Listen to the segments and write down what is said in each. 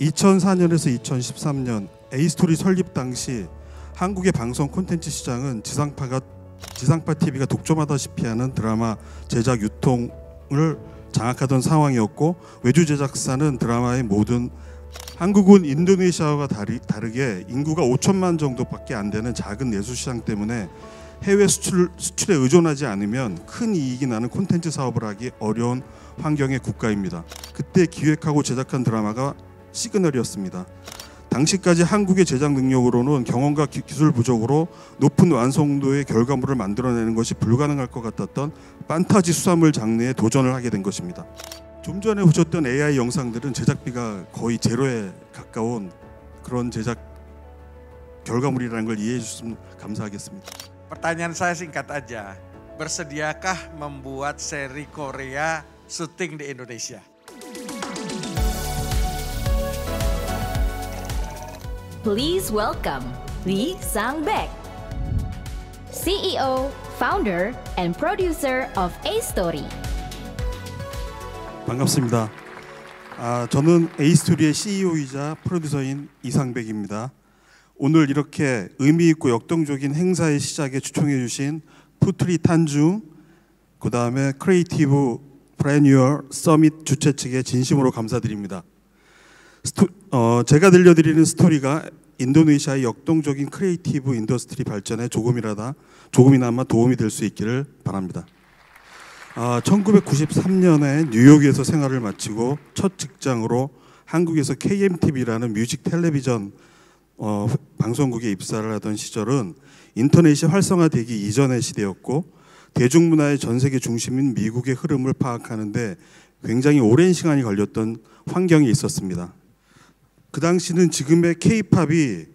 2004년에서 2013년 A스토리 설립 당시 한국의 방송 콘텐츠 시장은 지상파가 지상파 TV가 독점하다시피 하는 드라마 제작 유통을 장악하던 상황이었고 외주 제작사는 드라마의 모든 한국은 인도네시아와 다리, 다르게 인구가 5천만 정도밖에 안 되는 작은 내수 시장 때문에 해외 수출, 수출에 의존하지 않으면 큰 이익이 나는 콘텐츠 사업을 하기 어려운 환경의 국가입니다. 그때 기획하고 제작한 드라마가 시그널이었습니다. 당시까지 한국의 제작 능력으로는 경험과 기, 술 부족으로 높은 완성도의 결과물을 만들어내는 것이 불가능할 것 같았던 판타지 수사물 장르에 도전을 하게 된 것입니다. 좀 전에 보셨던 AI 영상들은 제작비가 거의 제로에 가까운 그런 제작 결과물이라는 걸 이해해 주시면 감사하겠습니다. Pertanyaan saya singkat aja. Bersediakah membuat seri Korea syuting di Indonesia? Please welcome Lee Sang-baek, CEO, founder, and producer of A Story. 반갑습니다. 아, 저는 에이스토리의 CEO이자 프로듀서인 이상백입니다. 오늘 이렇게 의미 있고 역동적인 행사의 시작에 초청해 주신 푸트리 탄중, 그 다음에 Creativepreneur Summit 주최 측에 진심으로 감사드립니다. 스토, 어, 제가 들려드리는 스토리가 인도네시아의 역동적인 creative industry 발전에 조금이라다 조금이나마 도움이 될 수 있기를 바랍니다. 아, 1993년에 뉴욕에서 생활을 마치고 첫 직장으로 한국에서 KMTV라는 뮤직 텔레비전 어, 방송국에 입사를 하던 시절은 인터넷이 활성화되기 이전의 시대였고 대중문화의 전 세계 중심인 미국의 흐름을 파악하는데 굉장히 오랜 시간이 걸렸던 환경이 있었습니다. 그 당시는 지금의 K-팝이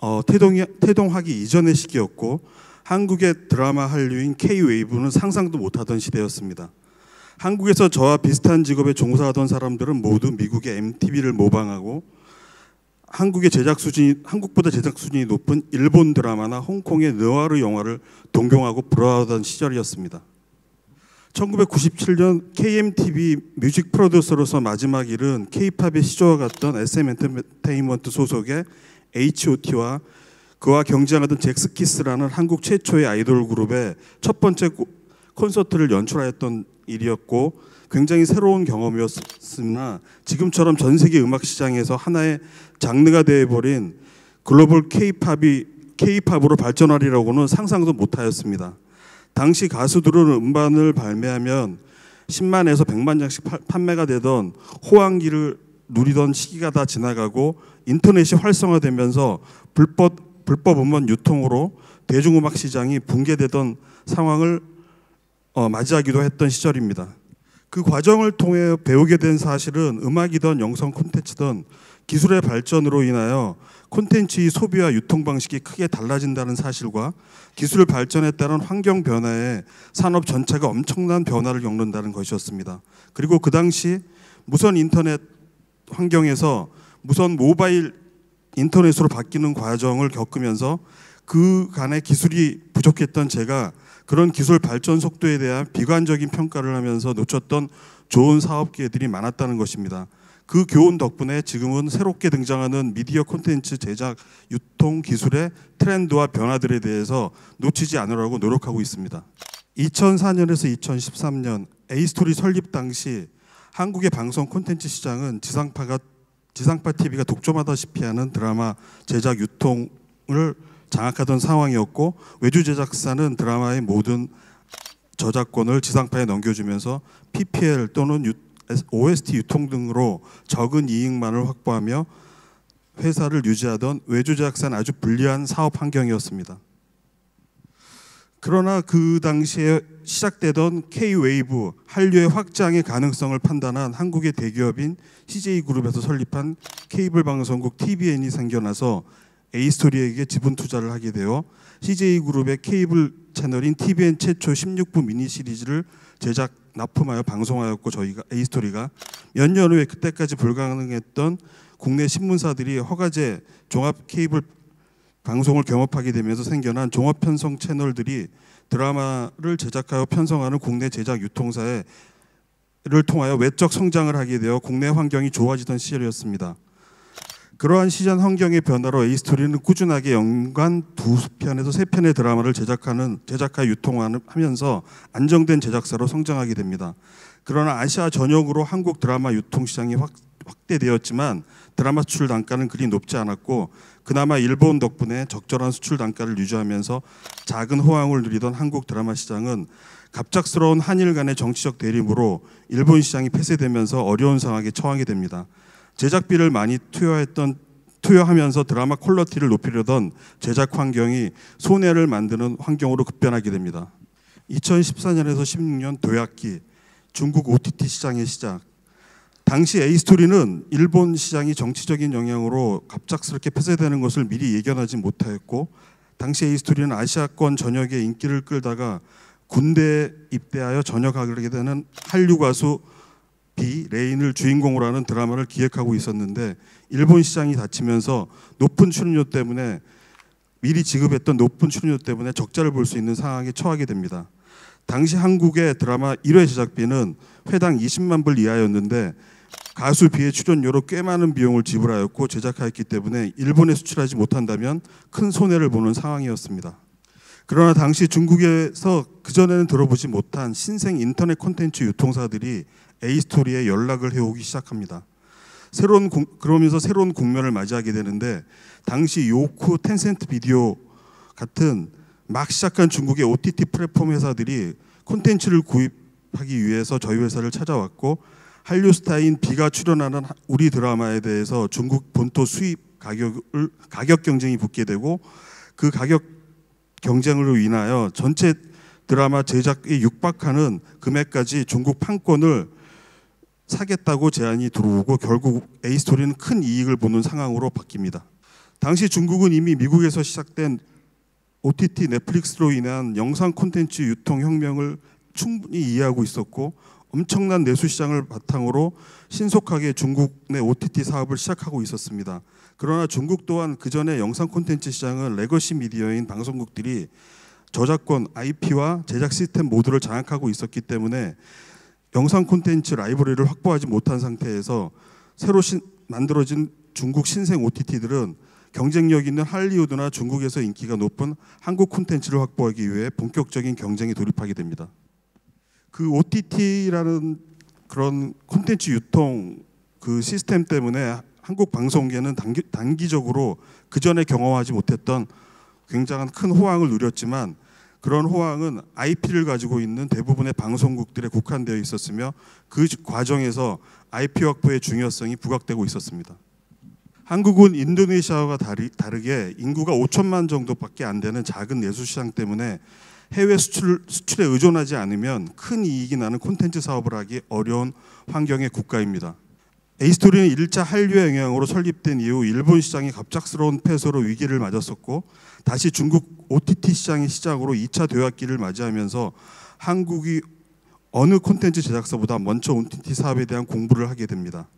어, 태동, 태동하기 이전의 시기였고 한국의 드라마 한류인 K-웨이브는 상상도 못하던 시대였습니다. 한국에서 저와 비슷한 직업에 종사하던 사람들은 모두 미국의 MTV를 모방하고 한국의 제작 수준이 한국보다 제작 수준이 높은 일본 드라마나 홍콩의 느와르 영화를 동경하고 부러워하던 시절이었습니다. 1997년 KMTV 뮤직 프로듀서로서 마지막 일은 K-팝의 시조와 같던 SM 엔터테인먼트 소속의 H.O.T와 그와 경쟁하던 잭스키스라는 한국 최초의 아이돌 그룹의 첫 번째 콘서트를 연출하였던 일이었고 굉장히 새로운 경험이었으나 지금처럼 전 세계 음악 시장에서 하나의 장르가 되어버린 글로벌 K-팝이 K-팝으로 발전하리라고는 상상도 못하였습니다. 당시 가수들은 음반을 발매하면 10만에서 100만 장씩 판매가 되던 호황기를 누리던 시기가 다 지나가고 인터넷이 활성화되면서 불법 불법 음원 유통으로 대중음악 시장이 붕괴되던 상황을 어, 맞이하기도 했던 시절입니다. 그 과정을 통해 배우게 된 사실은 음악이든 영상 콘텐츠든 기술의 발전으로 인하여 콘텐츠의 소비와 유통 방식이 크게 달라진다는 사실과 기술 발전에 따른 환경 변화에 산업 전체가 엄청난 변화를 겪는다는 것이었습니다. 그리고 그 당시 무선 인터넷 환경에서 무선 모바일 인터넷으로 바뀌는 과정을 겪으면서 그 간의 기술이 부족했던 제가 그런 기술 발전 속도에 대한 비관적인 평가를 하면서 놓쳤던 좋은 사업 기회들이 많았다는 것입니다. 그 교훈 덕분에 지금은 새롭게 등장하는 미디어 콘텐츠 제작 유통 기술의 트렌드와 변화들에 대해서 놓치지 않으려고 노력하고 있습니다. 2004년에서 2013년 A스토리 설립 당시 한국의 방송 콘텐츠 시장은 지상파가 지상파 TV가 독점하다시피 하는 드라마 제작 유통을 장악하던 상황이었고 외주 제작사는 드라마의 모든 저작권을 지상파에 넘겨주면서 PPL 또는 OST 유통 등으로 적은 이익만을 확보하며 회사를 유지하던 외주 제작사는 아주 불리한 사업 환경이었습니다. 그러나 그 당시에 시작되던 K-웨이브 한류의 확장의 가능성을 판단한 한국의 대기업인 CJ그룹에서 설립한 케이블 방송국 TVN이 생겨나서 A스토리에게 지분 투자를 하게 되어 CJ그룹의 케이블 채널인 TVN 최초 16부 미니 시리즈를 제작 납품하여 방송하였고 저희가 A스토리가 몇 년 후에 그때까지 불가능했던 국내 신문사들이 허가제 종합 케이블 방송을 경업하게 되면서 생겨난 종합 편성 채널들이 드라마를 제작하여 편성하는 국내 제작 유통사를 통하여 외적 성장을 하게 되어 국내 환경이 좋아지던 시절이었습니다. 그러한 시장 환경의 변화로 에이스토리는 꾸준하게 연간 두 편에서 세 편의 드라마를 제작하는 제작하 유통하면서 안정된 제작사로 성장하게 됩니다. 그러나 아시아 전역으로 한국 드라마 유통 시장이 확, 확대되었지만 드라마 수출 단가는 그리 높지 않았고 그나마 일본 덕분에 적절한 수출 단가를 유지하면서 작은 호황을 누리던 한국 드라마 시장은 갑작스러운 한일 간의 정치적 대립으로 일본 시장이 폐쇄되면서 어려운 상황에 처하게 됩니다. 제작비를 많이 투여했던 투여하면서 드라마 퀄러티를 높이려던 제작 환경이 손해를 만드는 환경으로 급변하게 됩니다. 2014년에서 16년 도약기 중국 OTT 시장의 시작. 당시 A스토리는 일본 시장이 정치적인 영향으로 갑작스럽게 폐쇄되는 것을 미리 예견하지 못하였고 당시 A스토리는 아시아권 전역에 인기를 끌다가 군대에 입대하여 전역하게 되는 한류 가수 비 레인을 주인공으로 하는 드라마를 기획하고 있었는데 일본 시장이 닫히면서 높은 출연료 때문에 미리 지급했던 높은 출연료 때문에 적자를 볼 수 있는 상황에 처하게 됩니다. 당시 한국의 드라마 1회 제작비는 회당 20만 불 이하였는데 가수 비의 출연료로 꽤 많은 비용을 지불하였고 제작하였기 때문에 일본에 수출하지 못한다면 큰 손해를 보는 상황이었습니다. 그러나 당시 중국에서 그전에는 들어보지 못한 신생 인터넷 콘텐츠 유통사들이 A스토리에 연락을 해오기 시작합니다. 새로운 공, 그러면서 새로운 국면을 맞이하게 되는데 당시 요쿠, 텐센트 비디오 같은 막 시작한 중국의 OTT 플랫폼 회사들이 콘텐츠를 구입하기 위해서 저희 회사를 찾아왔고 한류 스타인 비가 출연하는 우리 드라마에 대해서 중국 본토 수입 가격을 가격 경쟁이 붙게 되고 그 가격 경쟁으로 인하여 전체 드라마 제작에 육박하는 금액까지 중국 판권을 사겠다고 제안이 들어오고 결국 A스토리는 큰 이익을 보는 상황으로 바뀝니다. 당시 중국은 이미 미국에서 시작된 OTT 넷플릭스로 인한 영상 콘텐츠 유통 혁명을 충분히 이해하고 있었고 엄청난 내수 시장을 바탕으로 신속하게 중국 내 OTT 사업을 시작하고 있었습니다. 그러나 중국 또한 그 전에 영상 콘텐츠 시장은 legacy media인 방송국들이 저작권, IP와 제작 시스템 모두를 장악하고 있었기 때문에 영상 콘텐츠 라이브러리를 확보하지 못한 상태에서 새로 신, 만들어진 중국 신생 OTT들은 경쟁력 있는 할리우드나 중국에서 인기가 높은 한국 콘텐츠를 확보하기 위해 본격적인 경쟁에 돌입하게 됩니다. 그 OTT라는 그런 콘텐츠 유통 그 시스템 때문에 한국 방송계는 단기, 단기적으로 그 전에 경험하지 못했던 굉장한 큰 호황을 누렸지만 그런 호황은 IP를 가지고 있는 대부분의 방송국들에 국한되어 있었으며 그 과정에서 IP 확보의 중요성이 부각되고 있었습니다. 한국은 인도네시아와 다르, 게 인구가 5천만 정도밖에 안 되는 작은 내수 시장 때문에 해외 수출, 수출에 의존하지 않으면 큰 이익이 나는 콘텐츠 사업을 하기 어려운 환경의 국가입니다. 에이스토리는 1차 한류의 영향으로 설립된 이후 일본 시장이 갑작스러운 폐쇄로 위기를 맞았었고 다시 중국 OTT 시장의 시작으로 2차 도약기를 맞이하면서 한국이 어느 콘텐츠 제작사보다 먼저 OTT 사업에 대한 공부를 하게 됩니다.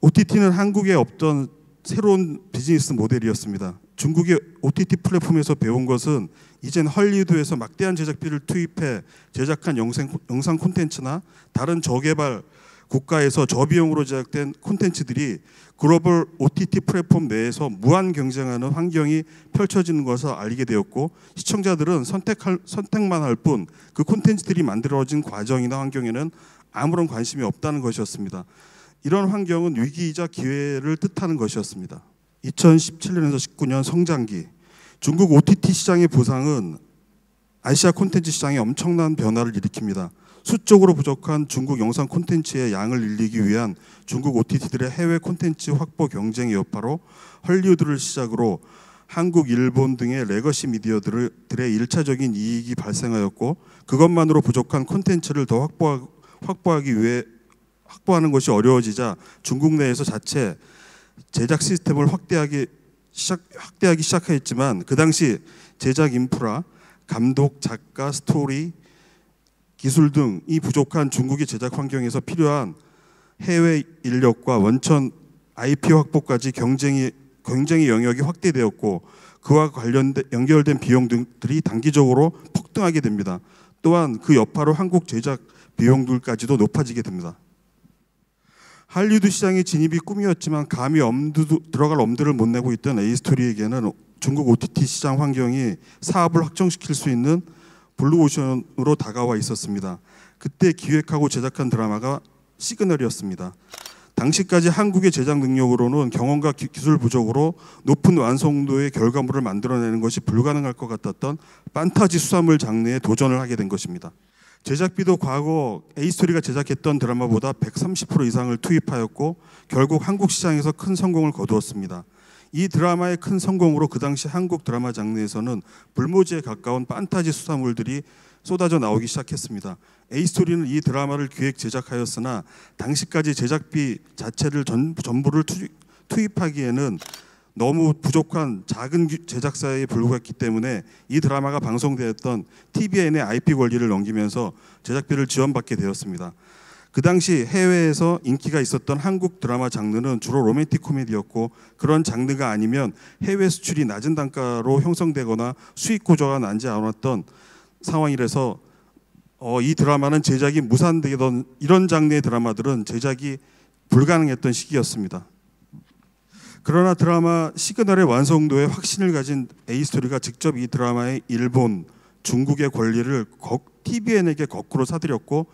OTT는 한국에 없던 새로운 비즈니스 모델이었습니다. 중국의 OTT 플랫폼에서 배운 것은 이젠 헐리우드에서 막대한 제작비를 투입해 제작한 영상 콘텐츠나 다른 저개발 국가에서 저비용으로 제작된 콘텐츠들이 글로벌 OTT 플랫폼 내에서 무한 경쟁하는 환경이 펼쳐지는 것을 알게 되었고 시청자들은 선택할 선택만 할 뿐 그 콘텐츠들이 만들어진 과정이나 환경에는 아무런 관심이 없다는 것이었습니다. 이런 환경은 위기이자 기회를 뜻하는 것이었습니다. 2017년에서 19년 성장기 중국 OTT 시장의 부상은 아시아 콘텐츠 시장에 엄청난 변화를 일으킵니다. 수적으로 부족한 중국 영상 콘텐츠의 양을 늘리기 위한 중국 OTT들의 해외 콘텐츠 확보 경쟁의 여파로 헐리우드를 시작으로 한국, 일본 등의 legacy media들의 일차적인 이익이 발생하였고 그것만으로 부족한 콘텐츠를 더 확보하, 기 위해 확보하는 것이 어려워지자 중국 내에서 자체 제작 시스템을 확대하기 시작, 확대하기 시작했지만 그 당시 제작 인프라, 감독, 작가, 스토리, 기술 등이 부족한 중국의 제작 환경에서 필요한 해외 인력과 원천 IP 확보까지 경쟁이 경쟁의 영역이 확대되었고 그와 관련된 연결된 비용 등들이 단기적으로 폭등하게 됩니다. 또한 그 여파로 한국 제작 비용들까지도 높아지게 됩니다. 할리우드 시장의 진입이 꿈이었지만 감히 엄두 들어갈 엄두를 못 내고 있던 에이스토리에게는 중국 OTT 시장 환경이 사업을 확장시킬 수 있는 블루오션으로 다가와 있었습니다. 그때 기획하고 제작한 드라마가 시그널이었습니다. 당시까지 한국의 제작 능력으로는 경험과 기, 술 부족으로 높은 완성도의 결과물을 만들어내는 것이 불가능할 것 같았던 판타지 수사물 장르에 도전을 하게 된 것입니다. 제작비도 과거 A스토리가 제작했던 드라마보다 130% 이상을 투입하였고 결국 한국 시장에서 큰 성공을 거두었습니다. 이 드라마의 큰 성공으로 그 당시 한국 드라마 장르에서는 불모지에 가까운 판타지 수사물들이 쏟아져 나오기 시작했습니다. A스토리는 이 드라마를 기획 제작하였으나 당시까지 제작비 자체를 전, 전부를 투입, 하기에는 너무 부족한 작은 제작사에 불과했기 때문에 이 드라마가 방송되었던 TVN의 IP 권리를 넘기면서 제작비를 지원받게 되었습니다. 그 당시 해외에서 인기가 있었던 한국 드라마 장르는 주로 로맨틱 코미디였고 그런 장르가 아니면 해외 수출이 낮은 단가로 형성되거나 수익 구조가 나지 않았던 상황이라서 어, 이 드라마는 제작이 무산되던 이런 장르의 드라마들은 제작이 불가능했던 시기였습니다. 그러나 드라마 시그널의 완성도에 확신을 가진 에이스토리가 직접 이 드라마의 일본, 중국의 권리를 TVN에게 거꾸로 사들였고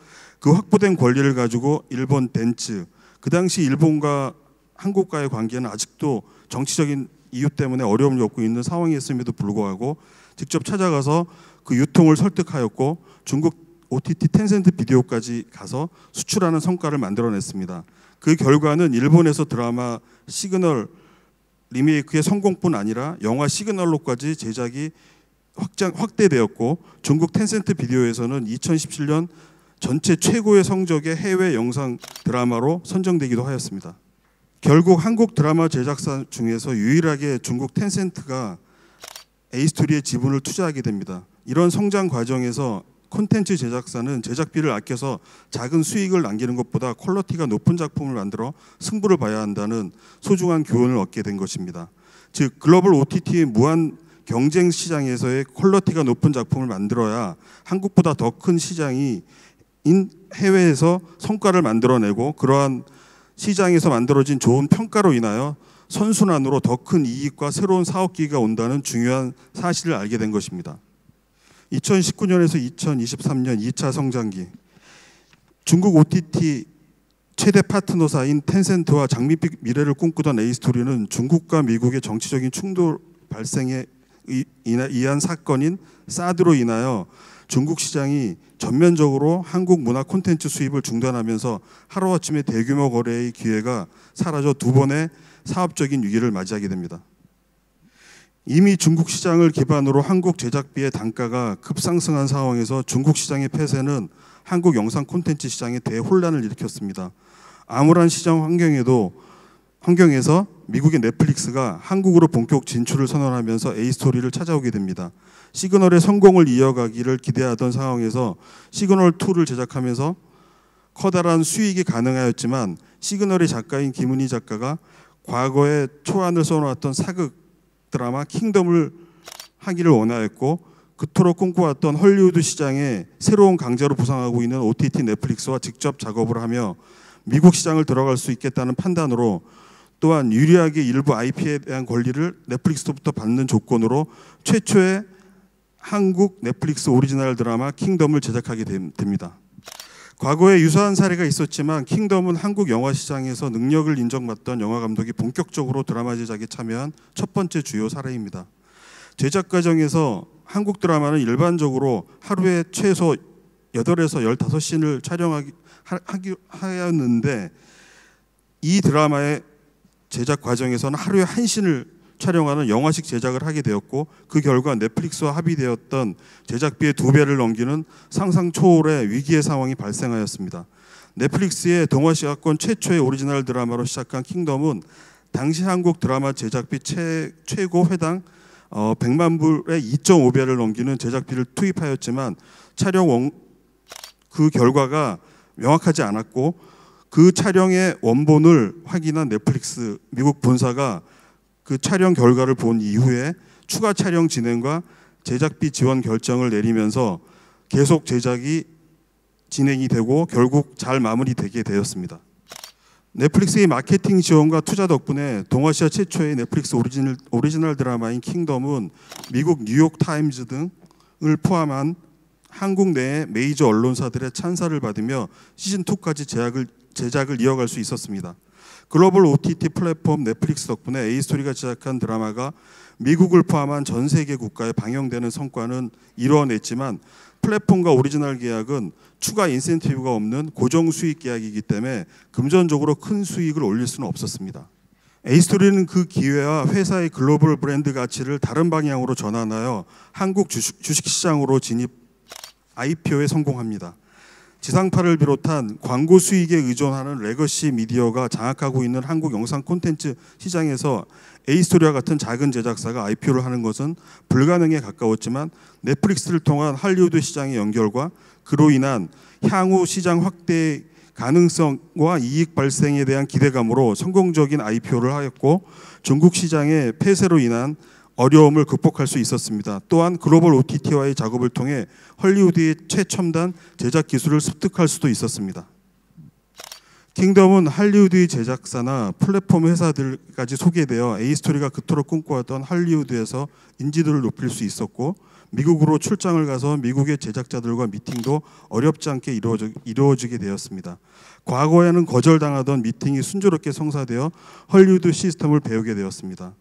그 확보된 권리를 가지고 일본 덴츠 그 당시 일본과 한국과의 관계는 아직도 정치적인 이유 때문에 어려움을 겪고 있는 상황이었음에도 불구하고 직접 찾아가서 그 유통을 설득하였고 중국 OTT 텐센트 비디오까지 가서 수출하는 성과를 만들어냈습니다. 그 결과는 일본에서 드라마 시그널 리메이크의 성공뿐 아니라 영화 시그널로까지 제작이 확장 확대되었고 중국 텐센트 비디오에서는 2017년 전체 최고의 성적의 해외 영상 드라마로 선정되기도 하였습니다. 결국 한국 드라마 제작사 중에서 유일하게 중국 텐센트가 에이스토리의 지분을 투자하게 됩니다. 이런 성장 과정에서 콘텐츠 제작사는 제작비를 아껴서 작은 수익을 남기는 것보다 퀄리티가 높은 작품을 만들어 승부를 봐야 한다는 소중한 교훈을 얻게 된 것입니다. 즉 글로벌 OTT의 무한 경쟁 시장에서의 퀄리티가 높은 작품을 만들어야 한국보다 더 큰 시장이 인 해외에서 성과를 만들어내고 그러한 시장에서 만들어진 좋은 평가로 인하여 선순환으로 더 큰 이익과 새로운 사업 기회가 온다는 중요한 사실을 알게 된 것입니다. 2019년에서 2023년 2차 성장기 중국 OTT 최대 파트너사인 텐센트와 장밋빛 미래를 꿈꾸던 에이스토리는 중국과 미국의 정치적인 충돌 발생에 의한 사건인 사드로 인하여 중국 시장이 전면적으로 한국 문화 콘텐츠 수입을 중단하면서 하루아침에 대규모 거래의 기회가 사라져 두 번의 사업적인 위기를 맞이하게 됩니다. 이미 중국 시장을 기반으로 한국 제작비의 단가가 급상승한 상황에서 중국 시장의 폐쇄는 한국 영상 콘텐츠 시장에 대혼란을 일으켰습니다. 암울한 시장 환경에도 환경에서 미국의 넷플릭스가 한국으로 본격 진출을 선언하면서 A스토리를 찾아오게 됩니다. 시그널의 성공을 이어가기를 기대하던 상황에서 시그널 2를 제작하면서 커다란 수익이 가능하였지만 시그널의 작가인 김은희 작가가 과거에 초안을 써놓았던 사극 드라마 킹덤을 하기를 원하였고 그토록 꿈꿔왔던 헐리우드 시장에 새로운 강자로 부상하고 있는 OTT 넷플릭스와 직접 작업을 하며 미국 시장을 들어갈 수 있겠다는 판단으로 또한 유리하게 일부 IP에 대한 권리를 넷플릭스부터 받는 조건으로 최초의 한국 넷플릭스 오리지널 드라마 킹덤을 제작하게 됩니다. 과거에 유사한 사례가 있었지만 킹덤은 한국 영화 시장에서 능력을 인정받던 영화 감독이 본격적으로 드라마 제작에 참여한 첫 번째 주요 사례입니다. 제작 과정에서 한국 드라마는 일반적으로 하루에 최소 8에서 15씬을 촬영하기 하였는데 이 드라마의 제작 과정에서는 하루에 한 씬을 촬영하는 영화식 제작을 하게 되었고 그 결과 넷플릭스와 합의되었던 제작비의 두 배를 넘기는 상상 초월의 위기의 상황이 발생하였습니다. 넷플릭스의 동아시아권 최초의 오리지널 드라마로 시작한 킹덤은 당시 한국 드라마 제작비 최, 최고 회당 어, 100만 불의 2.5배를 넘기는 제작비를 투입하였지만 촬영 원, 그 결과가 명확하지 않았고 그 촬영의 원본을 확인한 넷플릭스 미국 본사가 그 촬영 결과를 본 이후에 추가 촬영 진행과 제작비 지원 결정을 내리면서 계속 제작이 진행이 되고 결국 잘 마무리되게 되었습니다. 넷플릭스의 마케팅 지원과 투자 덕분에 동아시아 최초의 넷플릭스 오리지널, 오리지널 드라마인 킹덤은 미국 뉴욕 타임즈 등을 포함한 한국 내 메이저 언론사들의 찬사를 받으며 시즌 2까지 제작을, 제작을 이어갈 수 있었습니다. 글로벌 OTT 플랫폼 넷플릭스 덕분에 A스토리가 제작한 드라마가 미국을 포함한 전 세계 국가에 방영되는 성과는 이루어냈지만 플랫폼과 오리지널 계약은 추가 인센티브가 없는 고정 수익 계약이기 때문에 금전적으로 큰 수익을 올릴 수는 없었습니다. A스토리는 그 기회와 회사의 글로벌 브랜드 가치를 다른 방향으로 전환하여 한국 주식, 주식시장으로 진입 IPO에 성공합니다. 지상파를 비롯한 광고 수익에 의존하는 legacy 미디어가 장악하고 있는 한국 영상 콘텐츠 시장에서 에이스토리와 같은 작은 제작사가 IPO를 하는 것은 불가능에 가까웠지만 넷플릭스를 통한 할리우드 시장의 연결과 그로 인한 향후 시장 확대 가능성과 이익 발생에 대한 기대감으로 성공적인 IPO를 하였고 중국 시장의 폐쇄로 인한 어려움을 극복할 수 있었습니다. 또한 글로벌 OTT와의 작업을 통해 헐리우드의 최첨단 제작 기술을 습득할 수도 있었습니다. 킹덤은 할리우드의 제작사나 플랫폼 회사들까지 소개되어 A스토리가 그토록 꿈꿔왔던 할리우드에서 인지도를 높일 수 있었고 미국으로 출장을 가서 미국의 제작자들과 미팅도 어렵지 않게 이루어지, 게 되었습니다. 과거에는 거절당하던 미팅이 순조롭게 성사되어 헐리우드 시스템을 배우게 되었습니다.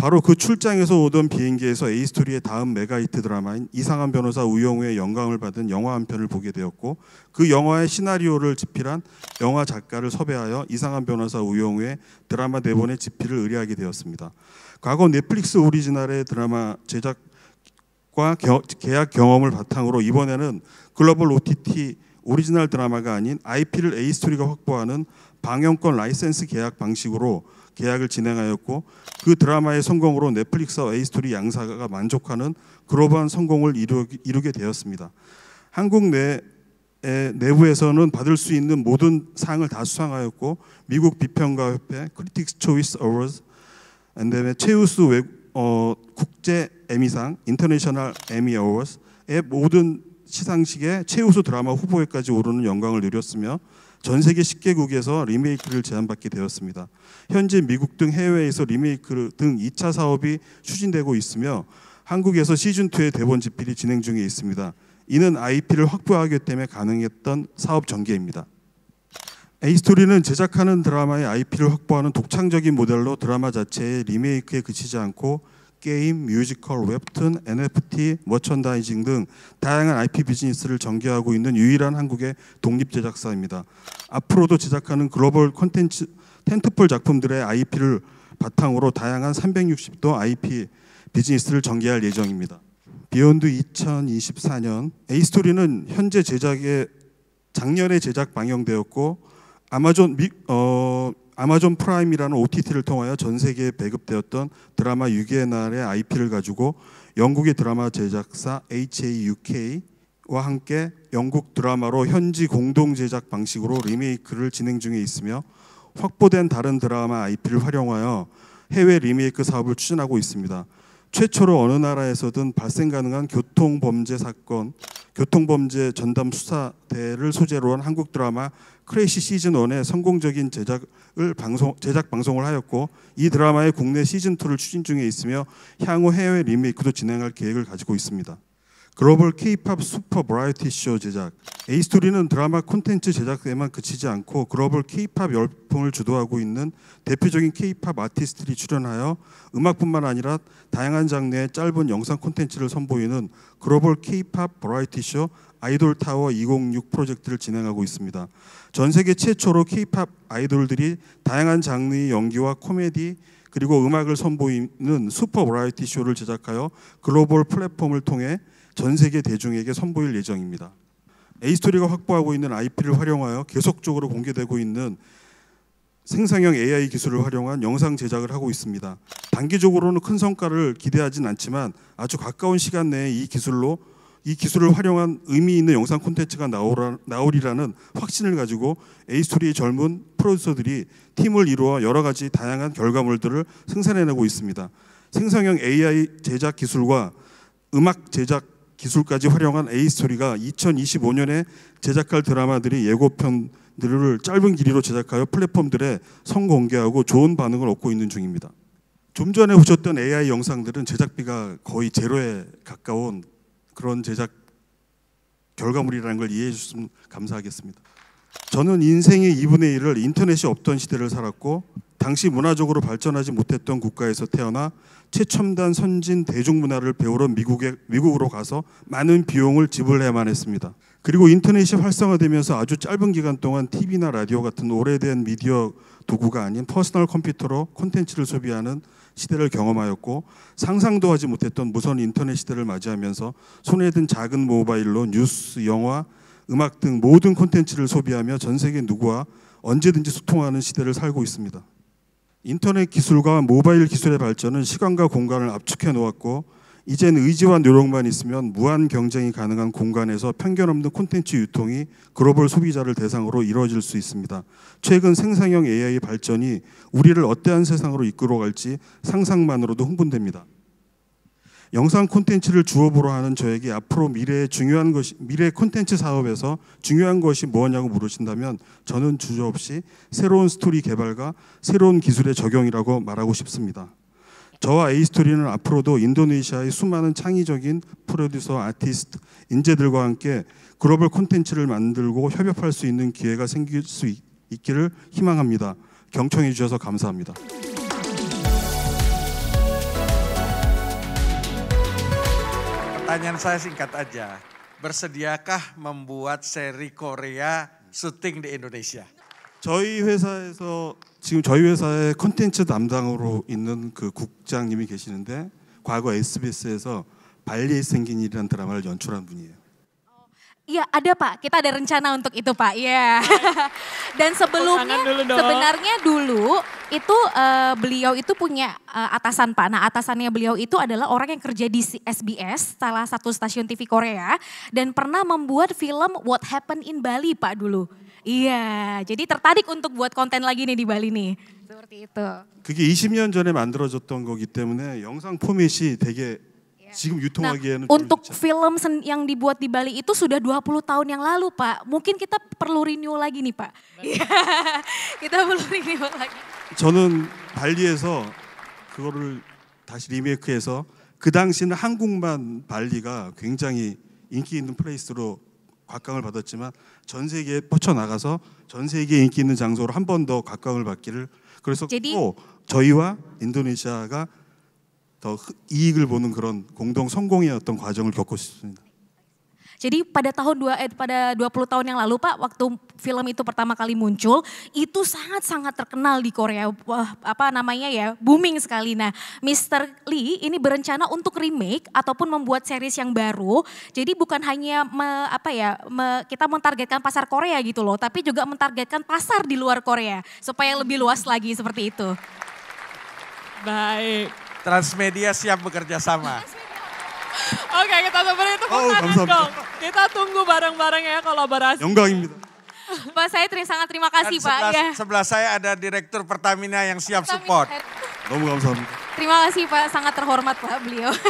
바로 그 출장에서 오던 비행기에서 A스토리의 다음 mega hit 드라마인 이상한 변호사 우영우의 영감을 받은 영화 한 편을 보게 되었고 그 영화의 시나리오를 집필한 영화 작가를 섭외하여 이상한 변호사 우영우의 드라마 대본의 집필을 의뢰하게 되었습니다. 과거 넷플릭스 오리지널의 드라마 제작과 계약 경험을 바탕으로 이번에는 글로벌 OTT 오리지널 드라마가 아닌 IP를 A스토리가 확보하는 방영권 라이센스 계약 방식으로 계약을 진행하였고 그 드라마의 성공으로 넷플릭스와 A스토리 양사가 만족하는 글로벌한 성공을 이루 게 되었습니다. 한국 내 내부에서는 받을 수 있는 모든 상을 다 수상하였고 미국 비평가 협회 Critics Choice Awards 그다음에 최우수 외, 어, 국제 에미상 International Emmy Awards의 모든 시상식에 최우수 드라마 후보에까지 오르는 영광을 누렸으며 전 세계 10개국에서 리메이크를 제안받게 되었습니다. 현재 미국 등 해외에서 리메이크 등 2차 사업이 추진되고 있으며 한국에서 시즌2의 대본 집필이 진행 중에 있습니다. 이는 IP를 확보하기 때문에 가능했던 사업 전개입니다. A스토리는 제작하는 드라마의 IP를 확보하는 독창적인 모델로 드라마 자체의 리메이크에 그치지 않고 게임, 뮤지컬, 웹툰, NFT, 머천다이징 등 다양한 IP 비즈니스를 전개하고 있는 유일한 한국의 독립 제작사입니다. 앞으로도 제작하는 글로벌 콘텐츠 tentpole 작품들의 IP를 바탕으로 다양한 360도 IP 비즈니스를 전개할 예정입니다. Beyond 2024년 A스토리는 현재 제작에 작년에 제작 방영되었고 아마존 미, 어, 아마존 프라임이라는 OTT를 통하여 전 세계에 배급되었던 드라마 유괴의 날의 IP를 가지고 영국의 드라마 제작사 HAUK와 함께 영국 드라마로 현지 공동 제작 방식으로 리메이크를 진행 중에 있으며 확보된 다른 드라마 IP를 활용하여 해외 리메이크 사업을 추진하고 있습니다. 최초로 어느 나라에서든 발생 가능한 교통 범죄 사건, 교통 범죄 전담 수사대를 소재로 한 한국 드라마 크래시 시즌 1의 성공적인 제작을 방송 제작 방송을 하였고 이 드라마의 국내 시즌 2를 추진 중에 있으며 향후 해외 리메이크도 진행할 계획을 가지고 있습니다. 글로벌 K-팝 슈퍼 버라이어티 쇼 제작 에이스토리는 드라마 콘텐츠 제작에만 그치지 않고 글로벌 K-팝 열풍을 주도하고 있는 대표적인 K-팝 아티스트들이 출연하여 음악뿐만 아니라 다양한 장르의 짧은 영상 콘텐츠를 선보이는 글로벌 K-팝 버라이어티 쇼 아이돌 타워 2006 프로젝트를 진행하고 있습니다. 전 세계 최초로 K-팝 아이돌들이 다양한 장르의 연기와 코미디 그리고 음악을 선보이는 슈퍼 버라이어티 쇼를 제작하여 글로벌 플랫폼을 통해 전 세계 대중에게 선보일 예정입니다. A스토리가 확보하고 있는 IP를 활용하여 계속적으로 공개되고 있는 생성형 AI 기술을 활용한 영상 제작을 하고 있습니다. 단기적으로는 큰 성과를 기대하진 않지만 아주 가까운 시간 내에 이 기술로 이 기술을 활용한 의미 있는 영상 콘텐츠가 나오라, 나오리라는 확신을 가지고 A스토리의 젊은 프로듀서들이 팀을 이루어 여러 가지 다양한 결과물들을 생산해내고 있습니다. 생성형 AI 제작 기술과 음악 제작 기술까지 활용한 A스토리가 2025년에 제작할 드라마들이 예고편 들을 짧은 길이로 제작하여 플랫폼들에 성공개하고 좋은 반응을 얻고 있는 중입니다. 좀 전에 보셨던 AI 영상들은 제작비가 거의 제로에 가까운 그런 제작 결과물이라는 걸 이해해 주시면 감사하겠습니다. 저는 인생의 2분의 1을 인터넷이 없던 시대를 살았고 당시 문화적으로 발전하지 못했던 국가에서 태어나 최첨단 선진 대중문화를 배우러 미국에 미국으로 가서 많은 비용을 지불해야만 했습니다. 그리고 인터넷이 활성화되면서 아주 짧은 기간 동안 TV나 라디오 같은 오래된 미디어 도구가 아닌 퍼스널 컴퓨터로 콘텐츠를 소비하는 시대를 경험하였고 상상도 하지 못했던 무선 인터넷 시대를 맞이하면서 손에 든 작은 모바일로 뉴스, 영화, 음악 등 모든 콘텐츠를 소비하며 전 세계 누구와 언제든지 소통하는 시대를 살고 있습니다. 인터넷 기술과 모바일 기술의 발전은 시간과 공간을 압축해 놓았고 이젠 의지와 노력만 있으면 무한 경쟁이 가능한 공간에서 편견 없는 콘텐츠 유통이 글로벌 소비자를 대상으로 이루어질 수 있습니다. 최근 생성형 AI 발전이 우리를 어떠한 세상으로 이끌어갈지 상상만으로도 흥분됩니다. 영상 콘텐츠를 주업으로 하는 저에게 앞으로 미래의 중요한 것이 미래 콘텐츠 사업에서 중요한 것이 무엇냐고 물으신다면 저는 주저없이 새로운 스토리 개발과 새로운 기술의 적용이라고 말하고 싶습니다. 저와 에이스토리는 앞으로도 인도네시아의 수많은 창의적인 프로듀서, 아티스트, 인재들과 함께 글로벌 콘텐츠를 만들고 협업할 수 있는 기회가 생길 수 있, 있기를 희망합니다. 경청해 주셔서 감사합니다. Pertanyaan saya singkat aja. Bersediakah membuat seri Korea syuting di Indonesia? 저희 회사에서 지금 저희 회사의 컨텐츠 담당으로 있는 그 국장님이 계시는데 과거 SBS에서 발리에 생긴 일이라는 드라마를 연출한 분이에요. Iya ada Pak, kita ada rencana untuk itu Pak. Iya. Dan sebelumnya tangan dulu dong. sebenarnya dulu itu eh, beliau itu punya eh, atasan Pak. Nah atasannya beliau itu adalah orang yang kerja di SBS, salah satu stasiun TV Korea. Dan pernah membuat film What Happened in Bali Pak dulu. Iya, jadi tertarik untuk buat konten lagi nih di Bali nih. Seperti itu. 그게 20년 전에 만들어졌던 거기 때문에 영상 포맷이 되게 지금 Nah, 유통하기에는 좀 untuk film sen- yang dibuat di Bali itu sudah 20 tahun yang lalu, Pak. Mungkin kita perlu renew lagi nih, Pak. Kita perlu renew lagi. 저는 발리에서 그거를 다시 리메이크해서 그 당시는 한국만 발리가 굉장히 인기 있는 플레이스로 각광을 받았지만 전 세계에 뻗쳐 나가서 전 세계에 인기 있는 장소로 한 번 더 각광을 받기를 그래서? 또 저희와 인도네시아가 더 흑- 이익을 보는 그런 공동 성공의 어떤 과정을 겪고 싶습니다. Jadi pada tahun dua eh, pada 20 tahun yang lalu Pak, waktu film itu pertama kali muncul, itu sangat-sangat terkenal di Korea. Wah, apa namanya ya? Booming sekali. Nah, Mr. Lee ini berencana untuk remake ataupun membuat series yang baru. Jadi bukan hanya me- apa ya, me- kita mentargetkan pasar Korea gitu loh, tapi juga mentargetkan pasar di luar Korea supaya lebih luas lagi seperti itu. Baik. Transmedia siap bekerja sama. Oke, kita seperti itu oh. Kita tunggu bareng-bareng ya kolaborasi. Yonggong gitu. Pak terima sangat terima kasih Dan Pak. Sebelah, ya. sebelah saya ada Direktur Pertamina yang siap Pertamina. support. Terima kasih Pak, sangat terhormat Pak beliau.